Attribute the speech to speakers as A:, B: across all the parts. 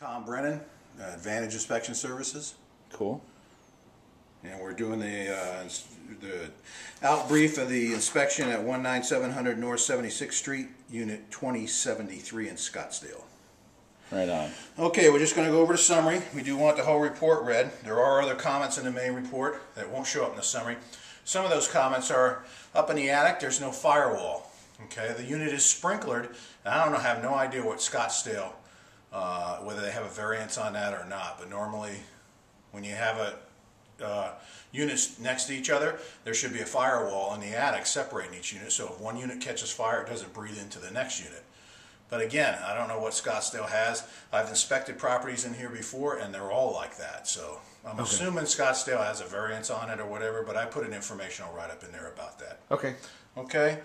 A: Tom Brennan, uh, Advantage Inspection Services.
B: Cool.
A: And we're doing the, uh, the out brief of the inspection at 19700 North 76th Street, Unit 2073 in Scottsdale.
B: Right on.
A: Okay, we're just gonna go over the summary. We do want the whole report read. There are other comments in the main report that won't show up in the summary. Some of those comments are, up in the attic, there's no firewall. Okay, the unit is sprinklered, I don't know, have no idea what Scottsdale, uh, whether they have a variance on that or not, but normally, when you have a, uh, units next to each other, there should be a firewall in the attic separating each unit, so if one unit catches fire, it doesn't breathe into the next unit. But again, I don't know what Scottsdale has. I've inspected properties in here before, and they're all like that. So I'm assuming Scottsdale has a variance on it or whatever. But I put an informational write up in there about that.
B: Okay.
A: Okay.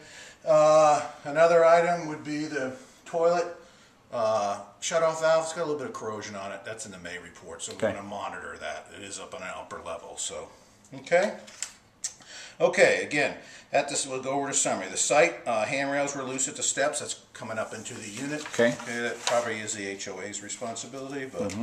A: Uh, another item would be the toilet uh, shut-off valve. It's got a little bit of corrosion on it. That's in the May report, so
B: Okay.
A: we're going to monitor that. It is up on an upper level. So, okay. Okay, again, at this, we'll go over the summary. The site, uh, handrails were loose at the steps, that's coming up into the unit.
B: Okay.
A: that probably is the HOA's responsibility, but.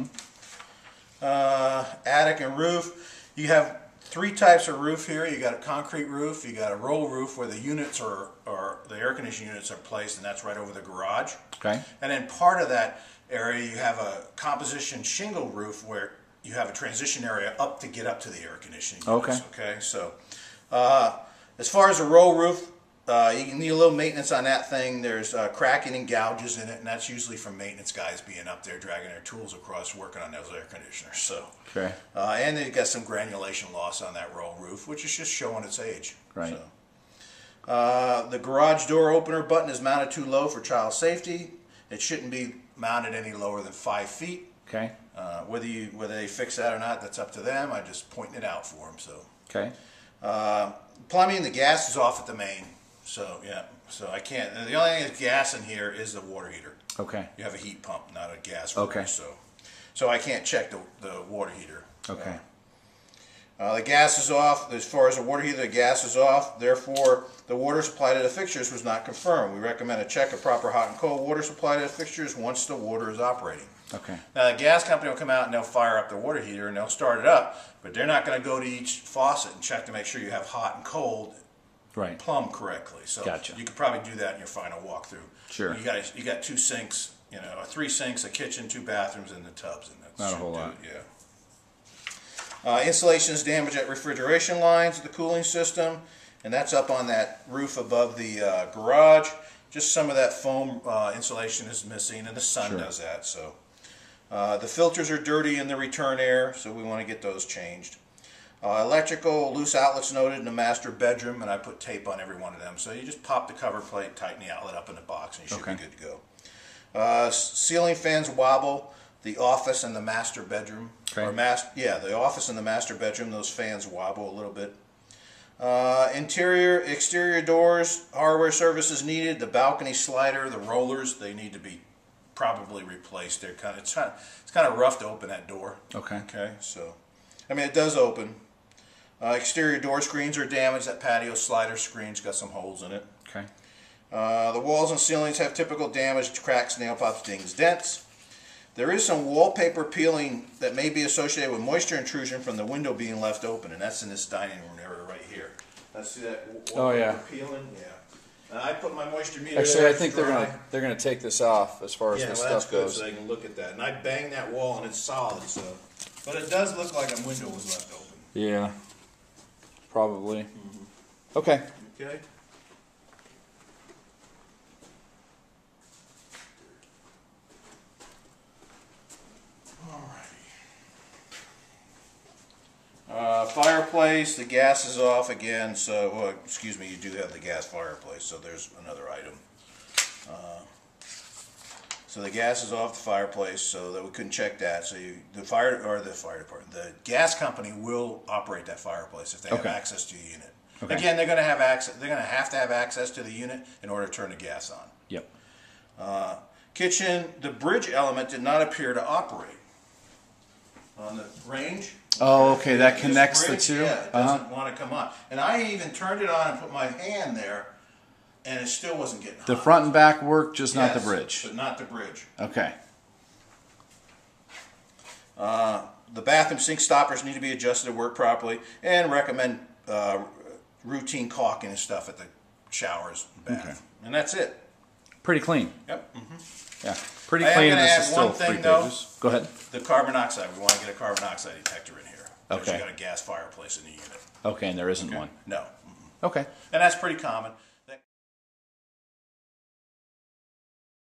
A: Uh, attic and roof, you have three types of roof here. You got a concrete roof, you got a roll roof where the units are, or the air conditioning units are placed, and that's right over the garage.
B: Okay.
A: And then part of that area, you have a composition shingle roof where you have a transition area up to get up to the air conditioning.
B: Okay.
A: Okay, so, uh, as far as a roll roof, uh, you need a little maintenance on that thing. There's uh, cracking and gouges in it, and that's usually from maintenance guys being up there dragging their tools across working on those air conditioners. So,
B: Okay.
A: uh, and they've got some granulation loss on that roll roof, which is just showing its age.
B: Right.
A: So. Uh, the garage door opener button is mounted too low for child safety. It shouldn't be mounted any lower than five feet.
B: Okay.
A: Uh, whether you whether they fix that or not, that's up to them. I just pointing it out for them. So,
B: Okay.
A: uh, plumbing, the gas is off at the main. So yeah, so I can't. The only thing that's gas in here is the water heater.
B: Okay.
A: You have a heat pump, not a gas.
B: Okay.
A: So, so I can't check the the water heater.
B: Okay.
A: Uh, the gas is off. As far as the water heater, the gas is off. Therefore, the water supply to the fixtures was not confirmed. We recommend a check of proper hot and cold water supply to the fixtures once the water is operating.
B: Okay.
A: Now, the gas company will come out and they'll fire up the water heater and they'll start it up, but they're not going to go to each faucet and check to make sure you have hot and cold
B: Right.
A: plumbed correctly. So
B: Gotcha.
A: you could probably do that in your final walkthrough.
B: Sure.
A: You got you got two sinks, you know, three sinks, a kitchen, two bathrooms, and the tubs, and that's
B: Not a whole lot.
A: Yeah. Uh, insulation is damaged at refrigeration lines, the cooling system, and that's up on that roof above the uh, garage. Just some of that foam uh, insulation is missing, and the sun
B: Sure.
A: does that. So uh, the filters are dirty in the return air, so we want to get those changed. Uh, electrical loose outlets noted in the master bedroom, and I put tape on every one of them. So you just pop the cover plate, tighten the outlet up in the box, and you should
B: Okay.
A: be good to go. Uh, ceiling fans wobble. The office and the master bedroom,
B: Okay.
A: or mas- yeah, the office and the master bedroom. Those fans wobble a little bit. Uh, interior, exterior doors, hardware services needed. The balcony slider, the rollers, they need to be probably replaced. They're kind of it's kind of, it's kind of rough to open that door.
B: Okay.
A: Okay, so I mean it does open. Uh, exterior door screens are damaged. That patio slider screen's got some holes in it.
B: Okay.
A: Uh, the walls and ceilings have typical damage, cracks, nail pops, dings, dents. There is some wallpaper peeling that may be associated with moisture intrusion from the window being left open, and that's in this dining room area right here. Let's see that
B: Oh,
A: wallpaper
B: yeah.
A: peeling. Yeah. And I put my moisture meter.
B: Actually,
A: there,
B: I think
A: it's
B: they're gonna they're gonna take this off as far as
A: Yeah,
B: the
A: well,
B: stuff
A: good,
B: goes.
A: so they can look at that. And I banged that wall, and it's solid. So, but it does look like a window was left open.
B: Yeah. Probably. Okay.
A: Okay. Alrighty. Uh, fireplace, the gas is off again, so, well, excuse me, you do have the gas fireplace, so there's another item. Uh, So the gas is off the fireplace, so that we couldn't check that, so you, the fire, or the fire department, the gas company will operate that fireplace if they have
B: Okay.
A: access to the unit.
B: Okay.
A: Again, they're gonna have access, they're gonna have to have access to the unit in order to turn the gas on.
B: Yep.
A: Kitchen, the bridge element did not appear to operate. On the range.
B: Oh, okay. That
A: this
B: connects the
A: bridge,
B: two.
A: Yeah, it
B: Uh-huh.
A: doesn't wanna come on. And I even turned it on and put my hand there, and it still wasn't getting hot.
B: The front and back work, just not the bridge.
A: But not the bridge.
B: Okay.
A: Uh, the bathroom sink stoppers need to be adjusted to work properly, and recommend uh, routine caulking and stuff at the showers and bath.
B: Okay.
A: And that's it.
B: Pretty clean.
A: Yep.
B: Yeah. Pretty
A: I
B: clean. this
A: add
B: is still
A: one thing,
B: three
A: though.
B: pages. Go ahead.
A: The carbon dioxide. We want to get a carbon dioxide detector in here. Because
B: Okay.
A: you got a gas fireplace in the unit.
B: Okay, and there isn't one.
A: No.
B: Okay.
A: And that's pretty common.